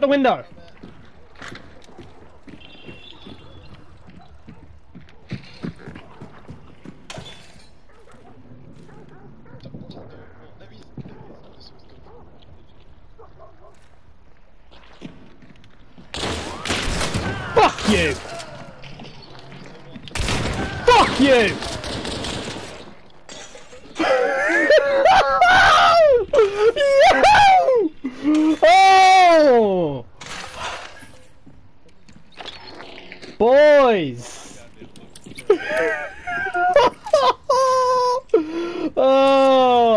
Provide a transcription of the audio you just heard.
the window. Fuck you! Fuck you! oh! Boys! oh!